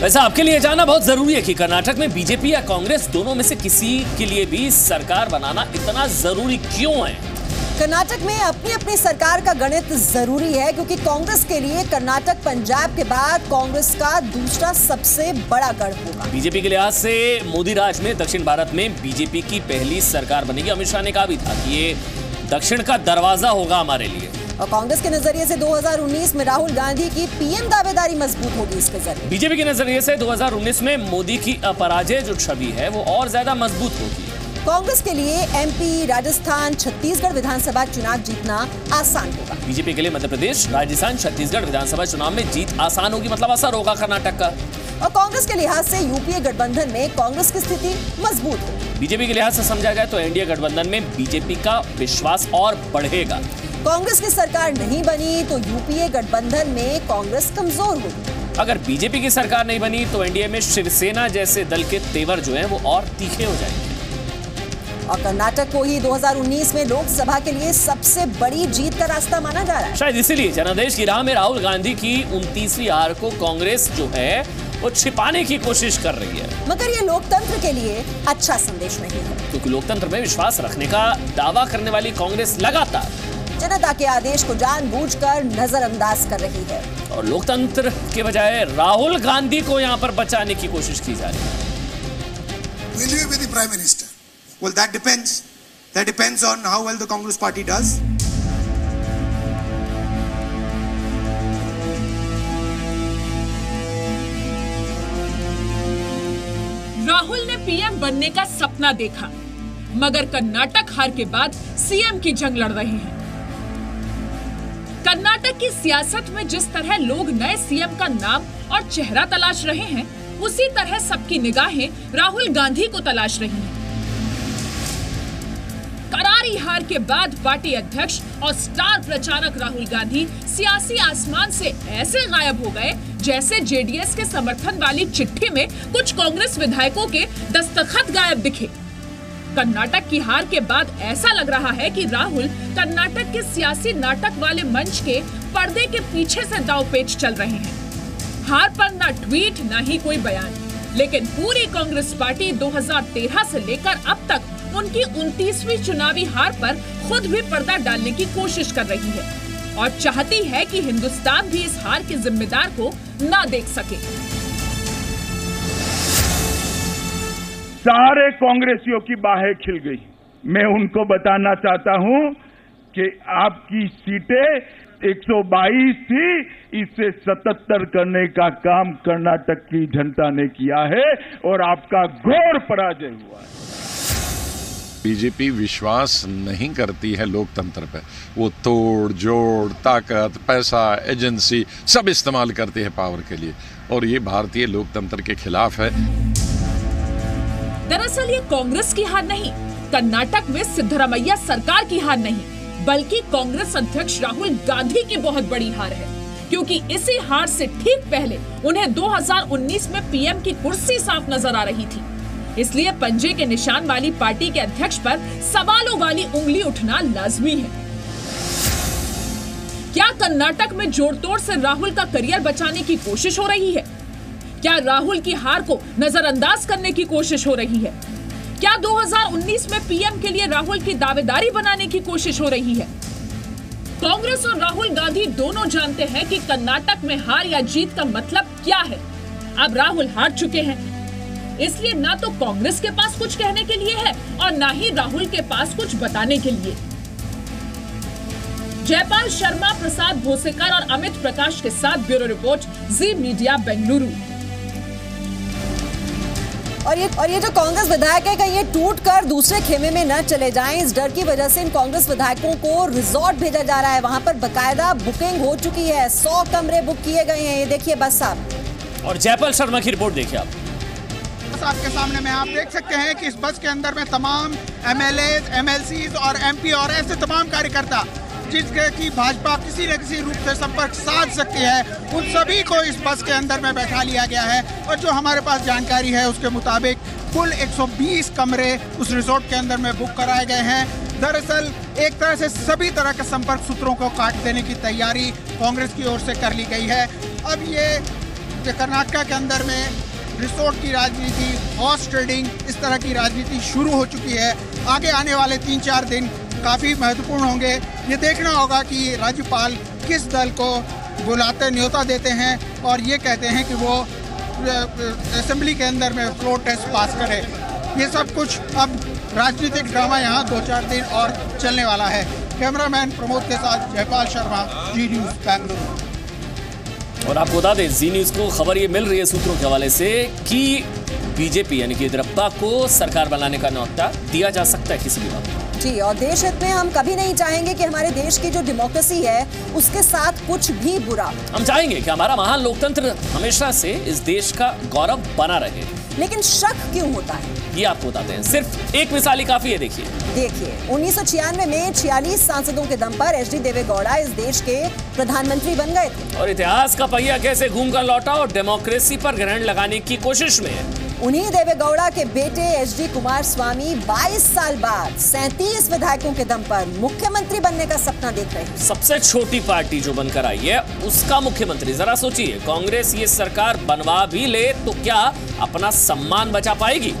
वैसे आपके लिए जानना बहुत ज़रूरी है कि कर्नाटक में बीजेपी या कांग्रेस दोनों में से किसी के लिए भी सरकार बनाना इतना ज़रूरी क्यों है? कर्नाटक में अपनी अपनी सरकार का गणित ज़रूरी है क्योंकि कांग्रेस के लिए कर्नाटक पंजाब के बाद कांग्रेस का दूसरा सबसे बड़ा गढ़ होगा। बीजेपी के लिहाज से मोदी राज में दक्षिण भारत में बीजेपी की पहली सरकार बनेगी। अमित शाह ने कहा भी था कि ये दक्षिण का दरवाज़ा होगा हमारे लिए। और कांग्रेस के नज़रिए से 2019 में राहुल गांधी की पीएम दावेदारी मज़बूत होगी इसके ज़रिए। बीजेपी के नज़रिए से 2019 में मोदी की अपराजय जो छवि है वो और ज़्यादा मज़बूत होगी। कांग्रेस के लिए एमपी राजस्थान छत्तीसगढ़ विधानसभा चुनाव जीतना आसान होगा। बीजेपी के लिए मध्य प्रदेश राजस्थान छत्तीसगढ़ विधानसभा चुनाव में जीत आसान होगी मतलब असर होगा कर्नाटक का। और कांग्रेस के लिहाज से यूपीए गठबंधन में कांग्रेस की स्थिति मज़बूत होगी। बीजेपी के लिहाज से समझा जाए तो एनडीए गठबंधन में बीजेपी का विश्वास और बढ़ेगा। कांग्रेस की सरकार नहीं बनी तो यूपीए गठबंधन में कांग्रेस कमज़ोर होगी अगर बीजेपी की सरकार नहीं बनी तो एनडीए में शिवसेना जैसे दल के तेवर जो हैं वो और तीखे हो जाएँगे। और कर्नाटक को ही 2019 में लोकसभा के लिए सबसे बड़ी जीत का रास्ता माना जा रहा है। शायद इसीलिए जनादेश की राह में राहुल गांधी की उनतीसवीं हार को कांग्रेस जो है वो छिपाने की कोशिश कर रही है। मगर ये लोकतंत्र के लिए अच्छा संदेश नहीं है। क्योंकि लोकतंत्र में विश्वास रखने का दावा करने वाली कांग्रेस लगातार जनता के आदेश को जानबूझकर नजरअंदाज कर रही है और लोकतंत्र के बजाय राहुल गांधी को यहाँ पर बचाने की कोशिश की जा रही है Will you be the Prime Minister? Well, that depends. That depends on how well the Congress Party does. Rahul ने पीएम बनने का सपना देखा मगर कर्नाटक हार के बाद सीएम की जंग लड़ रहे हैं कर्नाटक की सियासत में जिस तरह लोग नए सीएम का नाम और चेहरा तलाश रहे हैं, उसी तरह सबकी निगाहें राहुल गांधी को तलाश रही हैं। करारी हार के बाद पार्टी अध्यक्ष और स्टार प्रचारक राहुल गांधी सियासी आसमान से ऐसे गायब हो गए, जैसे जेडीएस के समर्थन वाली चिट्ठी में कुछ कांग्रेस विधायकों के दस्तखत गायब दिखे। कर्नाटक की हार के बाद ऐसा लग रहा है कि राहुल कर्नाटक के सियासी नाटक वाले मंच के पर्दे के पीछे से दावपेच चल रहे हैं। हार पर न ट्वीट, न ही कोई बयान। लेकिन पूरी कांग्रेस पार्टी 2013 से लेकर अब तक उनकी उनतीसवीं चुनावी हार पर खुद भी पर्दा डालने की कोशिश कर रही है। और चाहती है कि हिंदुस्तान भी इस हार के जिम्मेदार को ना देख सके। सारे कांग्रेसियों की बाहें खिल गई। मैं उनको बताना चाहता हूँ कि आपकी सीटें 122 थी, इसे 77 करने का काम कर्नाटक की जनता ने किया है और आपका घोर पराजय हुआ है। बीजेपी विश्वास नहीं करती है लोकतंत्र पे। वो तोड़, जोड़, ताकत, पैसा, एजेंसी सब इस्तेमाल करती है पावर के लिए। और ये भारतीय लोकतंत्र के खिलाफ है। दरअसल ये कांग्रेस की हार नहीं, कर्नाटक में सिद्धरामैया सरकार की हार नहीं, बल्कि कांग्रेस अध्यक्ष राहुल गांधी की बहुत बड़ी हार है। क्योंकि इसी हार से ठीक पहले उन्हें 2019 में पीएम की कुर्सी साफ़ नज़र आ रही थी। इसलिए पंजे के निशान वाली पार्टी के अध्यक्ष पर सवालों वाली उंगली उठना लाजमी है। क्या कर्नाटक में जोड़तोड़ से राहुल का करियर बचाने की कोशिश हो रही है? क्या राहुल की हार को नजरअंदाज करने की कोशिश हो रही है? क्या 2019 में पीएम के लिए राहुल की दावेदारी बनाने की कोशिश हो रही है? कांग्रेस और राहुल गांधी दोनों जानते हैं कि कर्नाटक में हार या जीत का मतलब क्या है। अब राहुल हार चुके हैं। इसलिए ना तो कांग्रेस के पास कुछ कहने के लिए है और ना ही राहुल के पास कुछ बताने के लिए। जयपाल शर्मा, प्रसाद भोसेकर और अमित प्रकाश के साथ bureau report, Zee media, Bengaluru. और ये और ये जो कांग्रेस विधायक है कहीं ये टूट कर दूसरे खेमे में न चले जाएँ इस डर की वजह से इन कांग्रेस विधायकों को रिजॉर्ट भेजा जा रहा है। वहाँ पर बकायदा बुकिंग हो चुकी है सौ कमरे बुक किए गए हैं ये देखिए बस साहब और जयपाल शर्मा की रिपोर्ट देखिए आप। बस आपके सामने में आप देख सकते हैं कि इस बस के अंदर में तमाम एमएलए, एमएलसी और एमपी और ऐसे तमाम कार्यकर्ता जिसके की भाजपा किसी न किसी रूप से संपर्क साध सकती है, उन सभी को इस बस के अंदर में बैठा लिया गया है। और जो हमारे पास जानकारी है, उसके मुताबिक कुल 120 कमरे उस रिजॉर्ट के अंदर में बुक कराए गए हैं। दरअसल, एक तरह से सभी तरह के संपर्क सूत्रों को काट देने की तैयारी कांग्रेस की ओर से कर ली गई है। अब ये कर्नाटका के अंदर में रिसोर्ट की राजनीति, हॉर्स ट्रेडिंग, इस तरह की राजनीति शुरू हो चुकी है। आगे आने वाले तीन चार दिन काफ़ी महत्वपूर्ण होंगे। ये देखना होगा कि राज्यपाल किस दल को बुलाते, न्योता देते हैं और ये कहते हैं कि वो असेंबली के अंदर में फ्लोर टेस्ट पास करे। ये सब कुछ अब राजनीतिक ड्रामा यहाँ दो चार दिन और चलने वाला है। कैमरामैन प्रमोद के साथ जयपाल शर्मा, जी न्यूज़ बेंगलुरु। और आपको बता दें, जी न्यूज़ को खबर ये मिल रही है सूत्रों के हवाले से कि बीजेपी यानी कि येदियुरप्पा को सरकार बनाने का न्यौता दिया जा सकता है किसी भी वक्त जी और देश हित में हम कभी नहीं चाहेंगे कि हमारे देश की जो डेमोक्रेसी है उसके साथ कुछ भी बुरा। हम चाहेंगे कि हमारा महान लोकतंत्र हमेशा से इस देश का गौरव बना रहे। लेकिन शक क्यों होता है? ये आपको बताते हैं। सिर्फ़ एक मिसाल ही काफ़ी है देखिए। देखिए उन्नीस सौ छियानवे में 46 सांसदों के दम पर एच डी देवेगौड़ा इस देश के प्रधानमंत्री बन गए थे। और इतिहास का पहिया कैसे घूमकर लौटा और डेमोक्रेसी पर ग्रहण लगाने की कोशिश में उन्हीं देवेगौड़ा के बेटे एच डी कुमार स्वामी 22 साल बाद 37 विधायकों के दम पर मुख्यमंत्री बनने का सपना देख रहे हैं। सबसे छोटी पार्टी जो बनकर आई है, उसका मुख्यमंत्री, जरा सोचिए, कांग्रेस ये सरकार बनवा भी ले तो क्या अपना सम्मान बचा पाएगी?